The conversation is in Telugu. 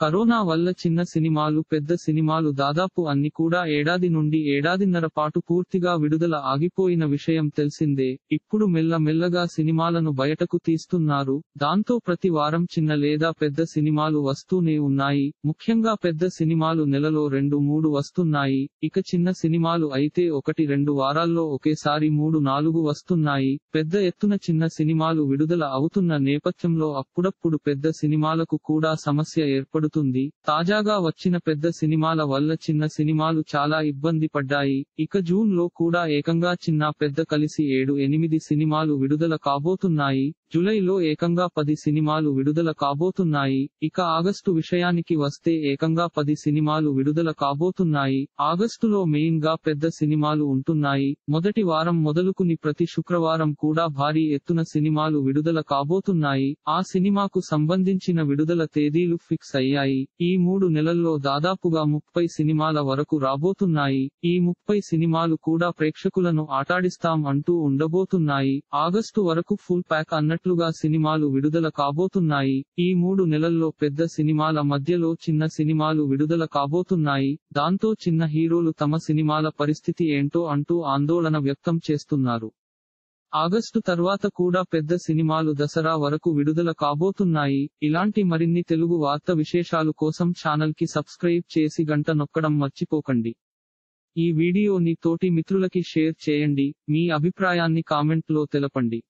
కరోనా వల్ల చిన్న సినిమాలు పెద్ద సినిమాలు దాదాపు అన్ని కూడా ఏడాది నుండి ఏడాదిన్నర పాటు పూర్తిగా విడుదల ఆగిపోయిన విషయం తెలిసిందే. ఇప్పుడు మెల్ల మెల్లగా సినిమాలను బయటకు తీస్తున్నారు. దాంతో ప్రతి వారం చిన్న లేదా పెద్ద సినిమాలు వస్తూనే ఉన్నాయి. ముఖ్యంగా పెద్ద సినిమాలు నెలలో రెండు మూడు వస్తున్నాయి. ఇక చిన్న సినిమాలు అయితే ఒకటి రెండు వారాల్లో ఒకేసారి మూడు నాలుగు వస్తున్నాయి. పెద్ద ఎత్తున చిన్న సినిమాలు విడుదల అవుతున్న నేపథ్యంలో అప్పుడప్పుడు పెద్ద సినిమాలకు కూడా సమస్య ఏర్పడు పడుతుంది. తాజాగా వచ్చిన పెద్ద సినిమాల వల్ల చిన్న సినిమాలు చాలా ఇబ్బంది పడ్డాయి. ఇక జూన్లో కూడా ఏకంగా చిన్న పెద్ద కలిసి ఏడు ఎనిమిది సినిమాలు విడుదల కాబోతున్నాయి. జులైలో ఏకంగా పది సినిమాలు విడుదల కాబోతున్నాయి. ఇక ఆగస్టు విషయానికి వస్తే ఏకంగా పది సినిమాలు విడుదల కాబోతున్నాయి. ఆగస్టులో మెయిన్గా పెద్ద సినిమాలు ఉంటున్నాయి. మొదటి వారం మొదలుకుని ప్రతి శుక్రవారం కూడా భారీ ఎత్తున సినిమాలు విడుదల కాబోతున్నాయి. ఆ సినిమాకు సంబంధించిన విడుదల తేదీలు ఫిక్స్ అయ్యాయి. ఈ మూడు నెలల్లో దాదాపుగా ముప్పై సినిమాల వరకు రాబోతున్నాయి. ఈ ముప్పై సినిమాలు కూడా ప్రేక్షకులను ఆటాడిస్తాం అంటూ ఉండబోతున్నాయి. ఆగస్టు వరకు ఫుల్ ప్యాక్ అన్నట్లుగా సినిమాలు విడుదల కాబోతున్నాయి. ఈ మూడు నెలల్లో పెద్ద సినిమాల మధ్యలో చిన్న సినిమాలు విడుదల కాబోతున్నాయి. దాంతో చిన్న హీరోలు తమ సినిమాల పరిస్థితి ఏంటో అంటూ ఆందోళన వ్యక్తం చేస్తున్నారు. ఆగస్టు తర్వాత కూడా పెద్ద సినిమాలు దసరా వరకు విడుదల కాబోతున్నాయి. ఇలాంటి మరిన్ని తెలుగు వార్త విశేషాలు కోసం ఛానల్కి సబ్స్క్రైబ్ చేసి గంట నొక్కడం మర్చిపోకండి. ఈ వీడియోని తోటి మిత్రులకి షేర్ చేయండి. మీ అభిప్రాయాన్ని కామెంట్లో తెలపండి.